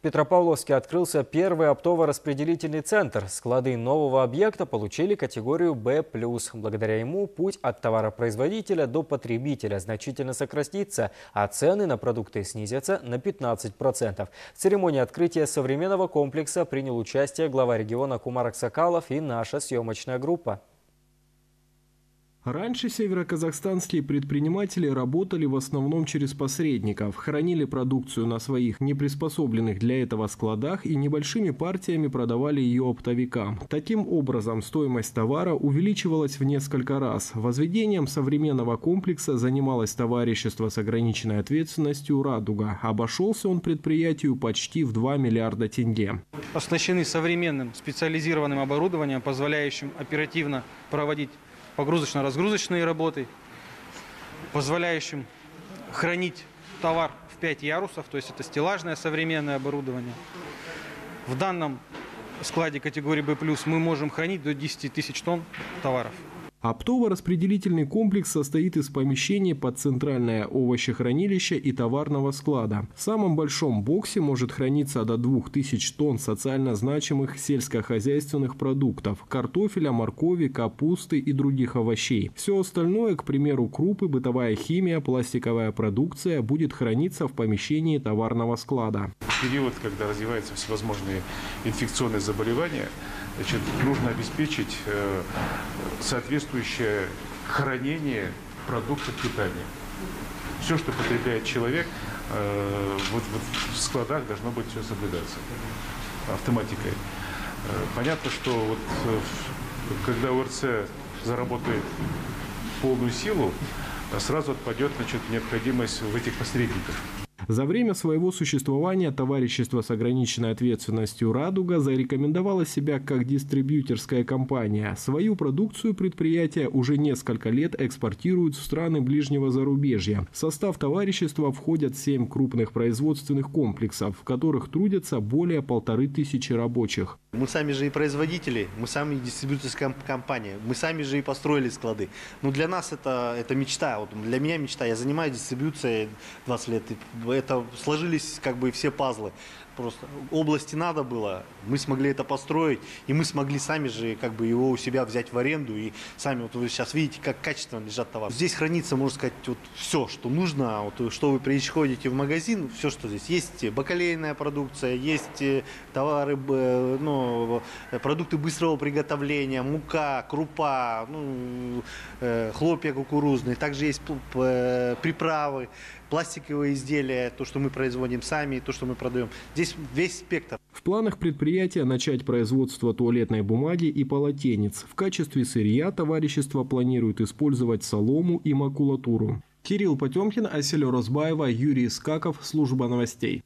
Петропавловске открылся первый оптово-распределительный центр. Склады нового объекта получили категорию «Б+». Благодаря ему путь от товаропроизводителя до потребителя значительно сократится, а цены на продукты снизятся на 15%. В церемонии открытия современного комплекса принял участие глава региона Кумар Аксакалов и наша съемочная группа. Раньше североказахстанские предприниматели работали в основном через посредников, хранили продукцию на своих неприспособленных для этого складах и небольшими партиями продавали ее оптовикам. Таким образом, стоимость товара увеличивалась в несколько раз. Возведением современного комплекса занималось товарищество с ограниченной ответственностью «Радуга». Обошелся он предприятию почти в 2 миллиарда тенге. Оснащены современным специализированным оборудованием, позволяющим оперативно проводить погрузочно-разгрузочные работы, позволяющим хранить товар в 5 ярусов, то есть это стеллажное современное оборудование. В данном складе категории B+, мы можем хранить до 10 тысяч тонн товаров. Оптово-распределительный комплекс состоит из помещений под центральное овощехранилище и товарного склада. В самом большом боксе может храниться до 2000 тонн социально значимых сельскохозяйственных продуктов – картофеля, моркови, капусты и других овощей. Все остальное, к примеру, крупы, бытовая химия, пластиковая продукция, будет храниться в помещении товарного склада. Период, когда развиваются всевозможные инфекционные заболевания, значит, нужно обеспечить э, соответствующее хранение продуктов питания. Все, что потребляет человек, э, вот, в складах должно быть все соблюдаться автоматикой. Э, понятно, что вот когда ОРЦ заработает полную силу, сразу отпадет значит, необходимость в этих посредниках. За время своего существования товарищество с ограниченной ответственностью «Радуга» зарекомендовало себя как дистрибьютерская компания. Свою продукцию предприятия уже несколько лет экспортируют в страны ближнего зарубежья. В состав товарищества входят семь крупных производственных комплексов, в которых трудятся более полторы тысячи рабочих. Мы сами же и производители, мы сами дистрибьюторская компания, мы сами же и построили склады. Ну, для нас это, это мечта, вот для меня мечта. Я занимаюсь дистрибьюцией 20 лет, это сложились как бы все пазлы. Просто области надо было, мы смогли это построить, и мы смогли сами же как бы его у себя взять в аренду, и сами вот вы сейчас видите, как качественно лежат товары. Здесь хранится, можно сказать, вот все, что нужно, вот что вы приходите в магазин, все, что здесь. Есть бакалейная продукция, есть э, товары, ну, продукты быстрого приготовления, мука, крупа, ну, э, хлопья кукурузные, также есть приправы, пластиковые изделия, то, что мы производим сами, то, что мы продаем. Здесь весь спектр. В планах предприятия начать производство туалетной бумаги и полотенец. В качестве сырья товарищество планирует использовать солому и макулатуру. Кирилл Потемкин, Асель Розбаева, Юрий Скаков, Служба новостей.